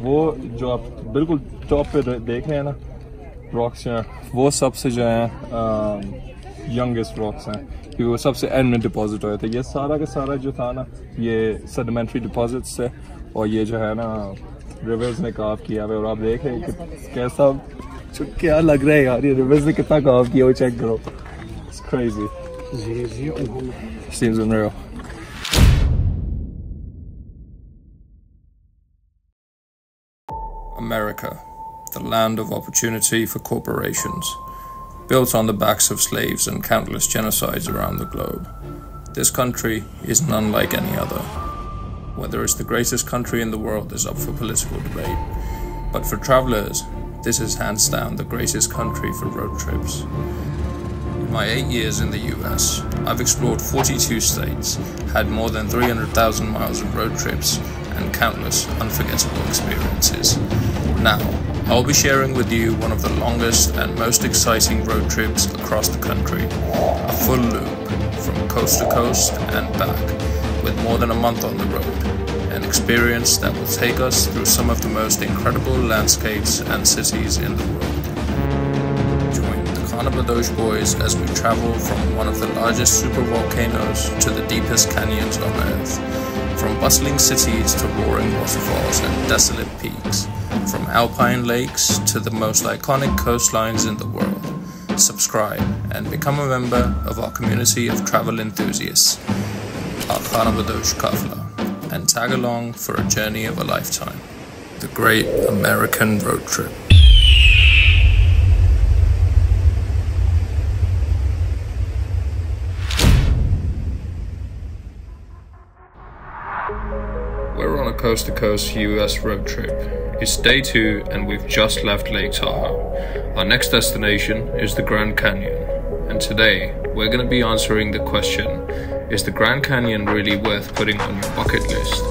وہ جو آپ بالکل ٹاپ پہ دیکھ رہے ہیں نا راکس ہیں وہ سب سے جو ہیں ینگسٹ راکس ہیں کیونکہ وہ سب سے اینڈ میں ڈپازٹ ہوئے تھے۔ یہ سارا کا سارا جو تھا نا یہ سیڈیمنٹری ڈپازٹس تھے اور یہ جو ہے نا ریورز نے کاف کیا ہے۔ اور آپ دیکھ رہے ہیں کہ کیسا کیا لگ رہا ہے یار یہ ریورز نے کتنا کاف کیا وہ چیک کرو۔ اٹس کریزی جی جی America, the land of opportunity for corporations, built on the backs of slaves and countless genocides around the globe. This country is none like any other. Whether it's the greatest country in the world is up for political debate, but for travelers, this is hands down the greatest country for road trips. My eight years in the US, I've explored 42 states, had more than 300,000 miles of road trips, and countless unforgettable experiences. Now, I'll be sharing with you one of the longest and most exciting road trips across the country. A full loop from coast to coast and back, with more than a month on the road. An experience that will take us through some of the most incredible landscapes and cities in the world. Join the Khanabadosh boys as we travel from one of the largest supervolcanoes to the deepest canyons on Earth from bustling cities to roaring waterfalls and desolate peaks, from alpine lakes to the most iconic coastlines in the world. Subscribe and become a member of our community of travel enthusiasts, our Khanabadosh Kafila, and tag along for a journey of a lifetime. The Great American Road Trip. We're on a coast to coast US road trip. It's day two and we've just left Lake Tahoe. Our next destination is the Grand Canyon. And today, we're going to be answering the question Is the Grand Canyon really worth putting on your bucket list?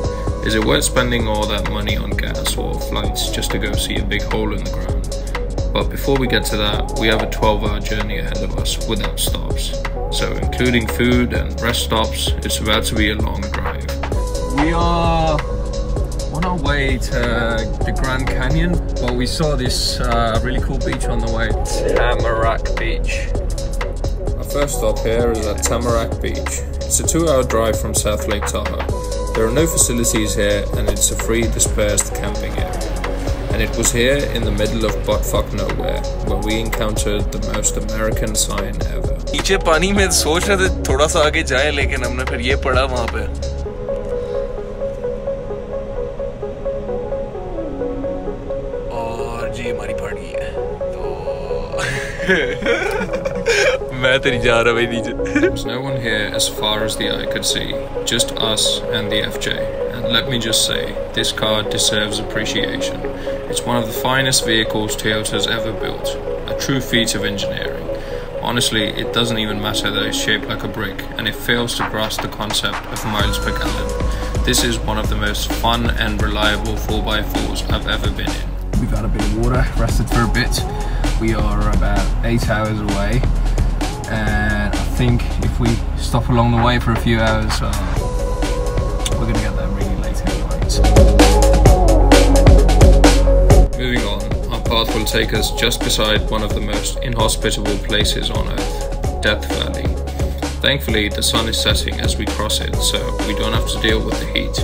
Is it worth spending all that money on gas or flights just to go see a big hole in the ground? But before we get to that, we have a 12 hour journey ahead of us without stops. So, including food and rest stops, it's about to be a long drive. We are on our way to the Grand Canyon, but we saw this uh, really cool beach on the way. Tamarack Beach. Our first stop here is at Tamarack Beach. It's a two hour drive from South Lake Tahoe. There are no facilities here and it's a free dispersed camping area. And it was here in the middle of buttfuck nowhere where we encountered the most American sign ever. नीचे पानी में सोच रहे थे थोड़ा सा आगे जाए लेकिन हमने फिर ये पढ़ा वहां पे मैं तो नहीं जा रहा भाई नीचे There's no one here as far as the eye could see, just us and the FJ. And let me just say, this car deserves appreciation. It's one of the finest vehicles Toyota's ever built, a true feat of engineering. Honestly, it doesn't even matter that it's shaped like a brick and it fails to grasp the concept of miles per gallon. This is one of the most fun and reliable 4x4s I've ever been in. We got a bit of water, rested for a bit. We are about eight hours away, and I think if we stop along the way for a few hours, uh, we're gonna get there really late at night. Moving on, our path will take us just beside one of the most inhospitable places on earth, Death Valley. Thankfully, the sun is setting as we cross it, so we don't have to deal with the heat.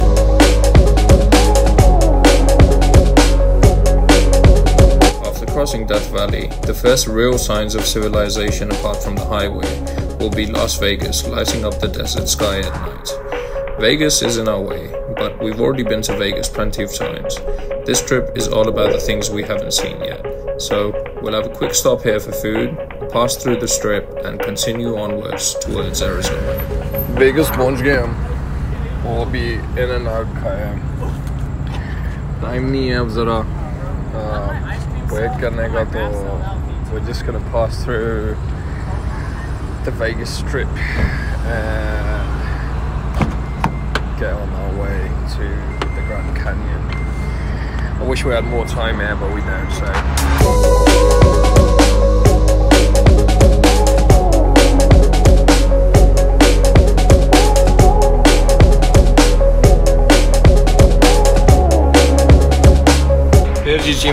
crossing Death Valley, the first real signs of civilization apart from the highway will be Las Vegas lighting up the desert sky at night. Vegas is in our way, but we've already been to Vegas plenty of times. This trip is all about the things we haven't seen yet, so we'll have a quick stop here for food, pass through the strip, and continue onwards towards Arizona. Vegas plunge game. will be in and out. Time nie je zara. Uh, we're gonna go to, we're just gonna pass through the Vegas Strip and get on our way to the Grand Canyon. I wish we had more time here, but we don't, so.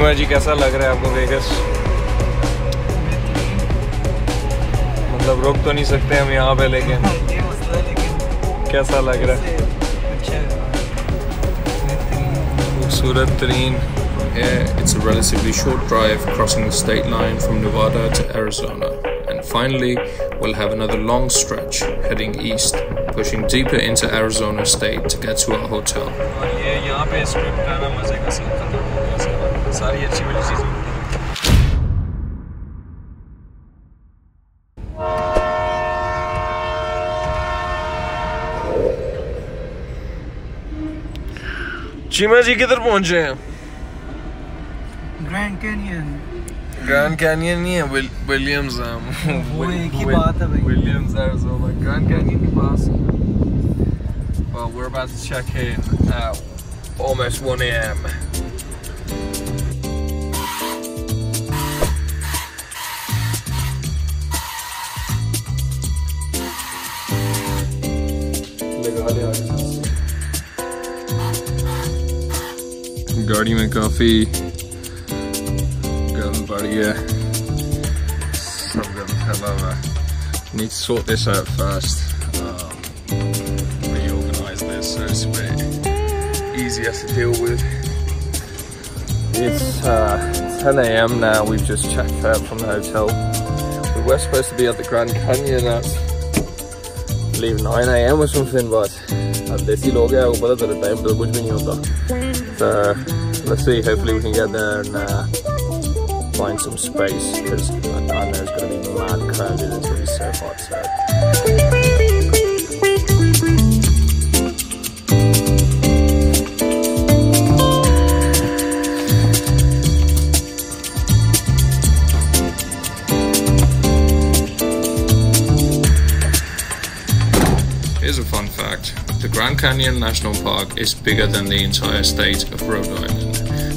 عمر جی کیسا لگ رہا ہے آپ کو Vegas مطلب روک تو نہیں سکتے ہم یہاں پہ لیکن کیسا لگ رہا ہے خوبصورت ترین Here, it's a relatively short drive crossing the state line from Nevada to Arizona. And finally, we'll have another long stretch heading east, pushing deeper into Arizona state to get to our hotel. ساری اچھی والی چیزیں چیما جی کدھر پہنچے ہیں؟ Grand canyon grand canyon نہیں ہے Williams ہم وہ ایک ہی بات ہے بھائی۔ ولیمز ایریزونا گرینڈ کینین کے پاس۔ Well, we're about to check in at almost 1 a.m. गाड़ी में काफ़ी गम बढ़ गया सब गम फैला हुआ है need to sort this out fast um, reorganize this so it's a bit easier to deal with It's uh, 10 a.m. now. We've just checked out from the hotel. We were supposed to be at the Grand Canyon at I believe 9 a.m. or something, but अब देसी लोग हैं वो पता तेरा time तो कुछ भी नहीं होता. So let's see. Hopefully we can get there and uh, find some space because I know it's going to be mad crowded. It's going to be so hot. So. Here's a fun fact the Grand Canyon National Park is bigger than the entire state of Rhode Island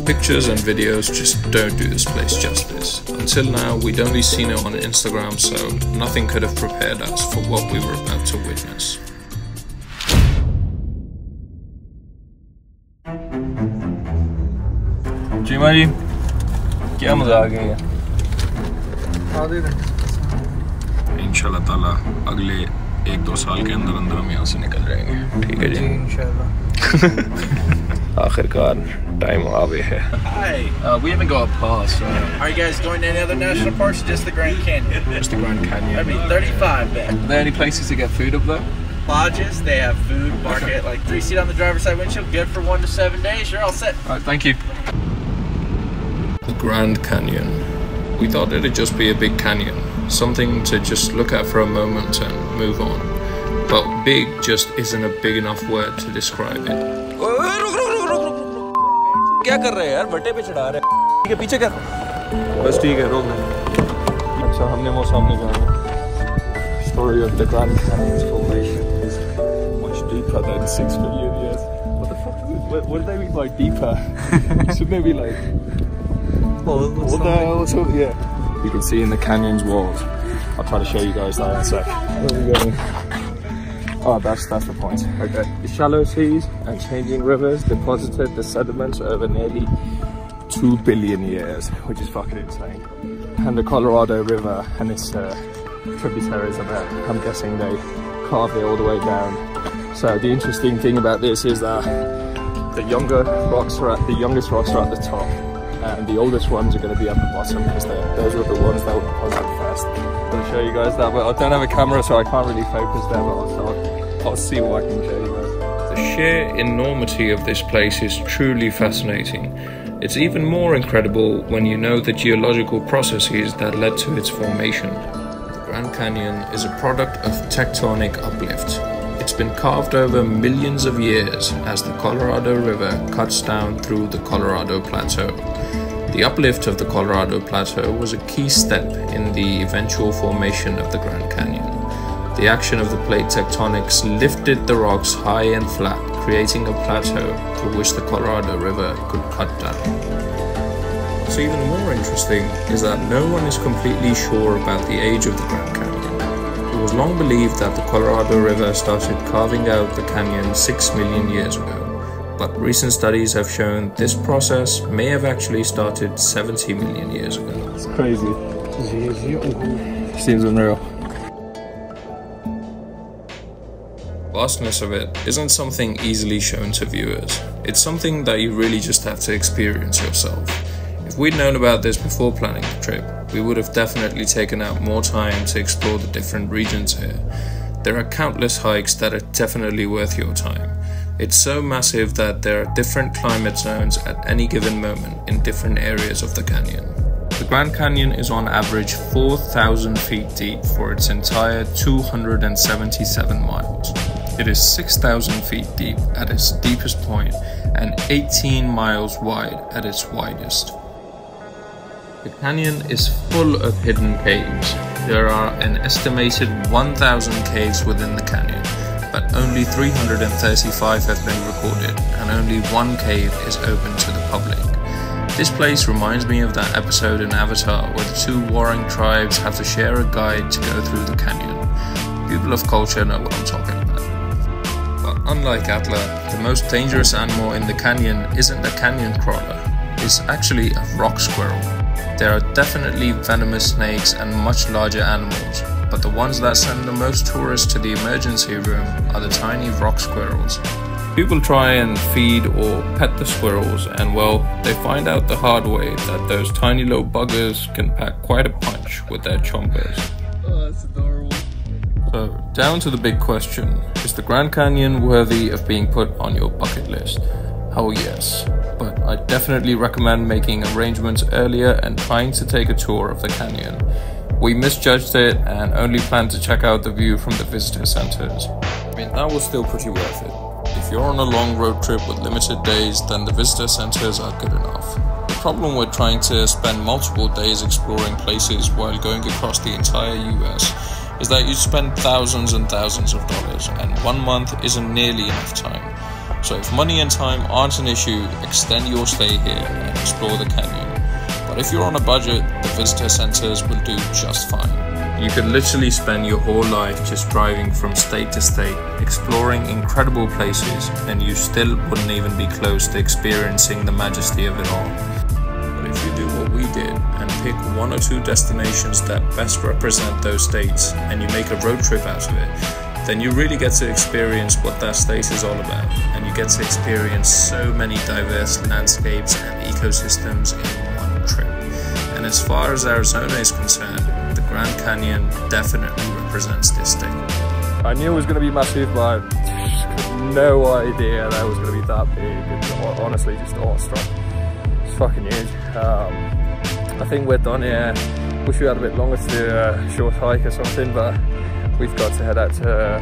Pictures and videos just don't do this place justice. Until now, we'd only seen it on Instagram, so nothing could have prepared us for what we were about to witness. Cheema जी क्या मजाक है ये आधे घंटे इंशाल्लाह ताला अगले एक दो साल के अंदर अंदर हम यहाँ से निकल जाएंगे ठीक है जी जी इंशाल्लाह आखिरकार टाइम आ गए है Hi. Uh, we haven't got a pass. So Are you guys going to any other national parks or just the Grand Canyon? just the Grand Canyon. I mean, 35 then. Are there any places to get food up there? Lodges, they have food, market, like three seat on the driver's side windshield, good for one to seven days. You're all set. All right, thank you. The Grand Canyon. We thought it'd just be a big canyon, something to just look at for a moment and move on. But big just isn't a big enough word to describe it. क्या कर रहे हैं यार बट्टे पे चढ़ा रहे हैं ठीक है पीछे कर बस ठीक है रोक ले अच्छा हमने वो सामने जाना Story of the Grand Canyon's formation is much deeper than six million years. What the fuck? Is it? What, what do they mean by deeper? Shouldn't they be like what the hell? What's up? Yeah. You can see in the canyon's walls. I'll try to show you guys that in a sec. Where are we going? Oh, that's that's the point. Okay. The shallow seas and changing rivers deposited the sediments over nearly two billion years, which is fucking insane. And the Colorado River and its uh, tributaries of it, I'm guessing they carved it all the way down. So the interesting thing about this is that the younger rocks are at the youngest rocks are at the top, and the oldest ones are going to be at the bottom because those are the ones that were deposited first. I'll show you guys that, but I don't have a camera, so I can't really focus there. But I'll, I'll see what I can show you guys. The sheer enormity of this place is truly fascinating. It's even more incredible when you know the geological processes that led to its formation. The Grand Canyon is a product of tectonic uplift. It's been carved over millions of years as the Colorado River cuts down through the Colorado Plateau. The uplift of the Colorado Plateau was a key step in the eventual formation of the Grand Canyon. The action of the plate tectonics lifted the rocks high and flat, creating a plateau through which the Colorado River could cut down. What's even more interesting is that no one is completely sure about the age of the Grand Canyon. It was long believed that the Colorado River started carving out the canyon 6 million years ago, but recent studies have shown this process may have actually started 70 million years ago. It's crazy. Seems unreal. Vastness of it isn't something easily shown to viewers. It's something that you really just have to experience yourself. If we'd known about this before planning the trip, we would have definitely taken out more time to explore the different regions here. There are countless hikes that are definitely worth your time. It's so massive that there are different climate zones at any given moment in different areas of the canyon. The Grand Canyon is on average 4,000 feet deep for its entire 277 miles. It is 6,000 feet deep at its deepest point and 18 miles wide at its widest. The canyon is full of hidden caves. There are an estimated 1,000 caves within the canyon, but only 335 have been recorded, and only one cave is open to the public. This place reminds me of that episode in Avatar where the two warring tribes have to share a guide to go through the canyon. People of culture know what I'm talking about. But unlike Atla, the most dangerous animal in the canyon isn't a canyon crawler, it's actually a rock squirrel. There are definitely venomous snakes and much larger animals, but the ones that send the most tourists to the emergency room are the tiny rock squirrels. People try and feed or pet the squirrels, and well, they find out the hard way that those tiny little buggers can pack quite a punch with their chompers. Oh, that's adorable. So, down to the big question Is the Grand Canyon worthy of being put on your bucket list? Oh, yes, but I definitely recommend making arrangements earlier and trying to take a tour of the canyon. We misjudged it and only planned to check out the view from the visitor centers. I mean, that was still pretty worth it. If you're on a long road trip with limited days, then the visitor centers are good enough. The problem with trying to spend multiple days exploring places while going across the entire US is that you spend thousands and thousands of dollars, and one month isn't nearly enough time. So, if money and time aren't an issue, extend your stay here and explore the canyon. But if you're on a budget, the visitor centers will do just fine. You could literally spend your whole life just driving from state to state, exploring incredible places, and you still wouldn't even be close to experiencing the majesty of it all. But if you do and pick one or two destinations that best represent those states and you make a road trip out of it, then you really get to experience what that state is all about. And you get to experience so many diverse landscapes and ecosystems in one trip. And as far as Arizona is concerned, the Grand Canyon definitely represents this state. I knew it was going to be massive, but had no idea that it was going to be that big. And honestly, just awestruck. It's fucking huge. Um, I think we're done here. Wish we had a bit longer to do a short hike or something, but we've got to head out to uh,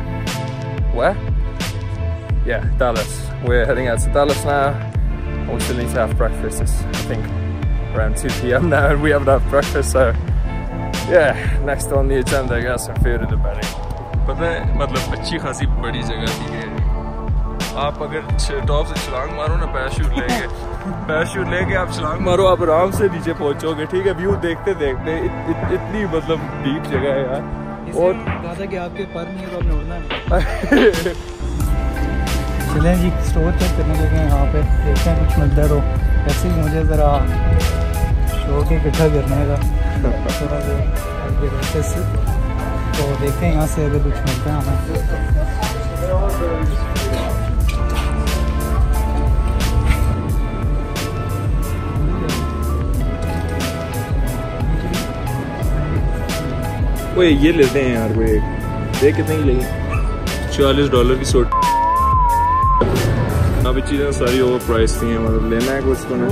where? Yeah, Dallas. We're heading out to Dallas now. And we still need to have breakfast. It's I think around 2 p.m. now, and we haven't had breakfast. So yeah, next on the agenda, I got some food in the belly. पता है मतलब अच्छी खासी बड़ी जगह थी कि आप अगर टॉप से छलांग मारो ना पैराशूट लेके پیشو لے کے آپ چھلانگ مارو آپ آرام سے نیچے پہنچو گے ٹھیک ہے ویو دیکھتے دیکھتے اتنی مطلب ڈیپ جگہ ہے یار اور چلیں جی اسٹور چیک کرنے لگے ہیں یہاں پہ دیکھتے ہیں کچھ ملتا ہو ایسے ہی مجھے ذرا شو کے اکٹھا کرنے کا تو دیکھتے ہیں یہاں سے اگر کچھ ملتا ہے ہمیں وہ یہ لیتے ہیں یار وہ دیکھ کتنے ہی لیں چالیس ڈالر کی سوٹ ابھی چیزیں ساری اوور پرائز تھی ہیں مطلب لینا ہے کچھ کو نا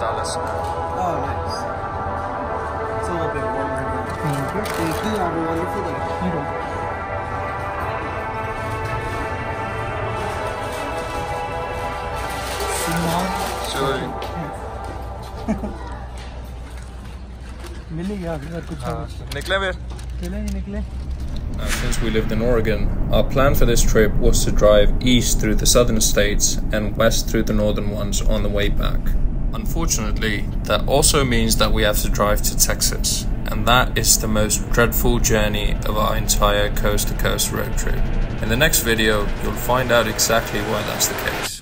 Dallas. Εκεί από όλη uh, since we lived in Oregon, our plan for this trip was to drive east through the southern states and west through the northern ones on the way back. Unfortunately, that also means that we have to drive to Texas, and that is the most dreadful journey of our entire coast to coast road trip. In the next video, you'll find out exactly why that's the case.